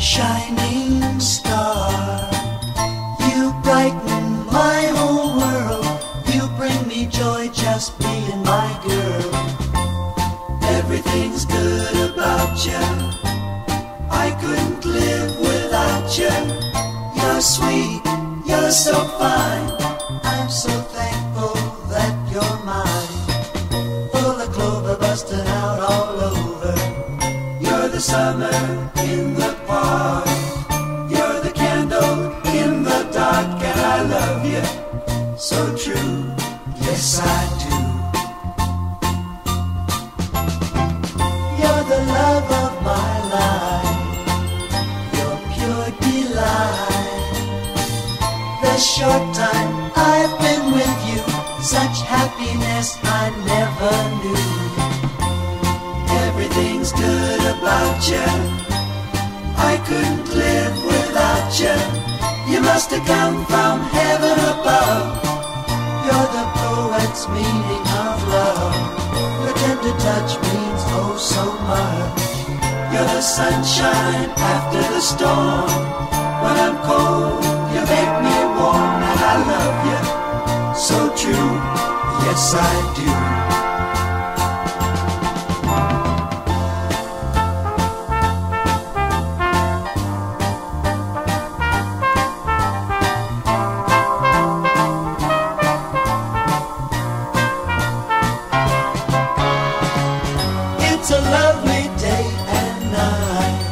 shining star. You brighten my whole world. You bring me joy just being my girl. Everything's good about you. I couldn't live without you. You're sweet, you're so fine. I'm so thankful that you're mine. Full of clover busting out all over. You're the summer in the you're the candle in the dark, and I love you so true. Yes, I do. You're the love of my life. You're pure delight. The short time I've been with you, such happiness I never knew. Everything's good about you. I couldn't live without you. You must have come from heaven above. You're the poet's meaning of love. Your tender touch means oh so much. You're the sunshine after the storm. When I'm cold, you make me warm, and I love you so true. Yes, I do. It's a lovely day and night,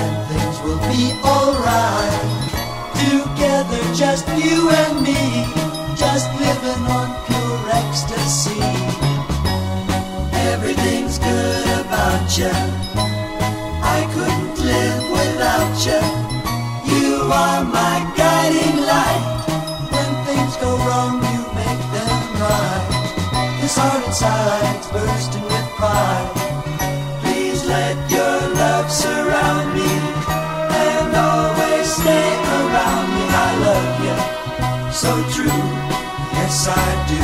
and things will be alright. Together, just you and me, just living on pure ecstasy. Everything's good about you. I couldn't live without you. You are my guiding light. When things go wrong, you make them right. This heart inside's bursting with. Please let your love surround me and always stay around me. I love you so true. Yes, I do.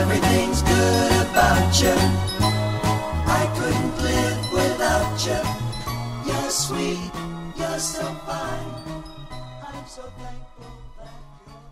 Everything's good about you. I couldn't live without you. You're sweet, you're so fine. I'm so thankful that you're.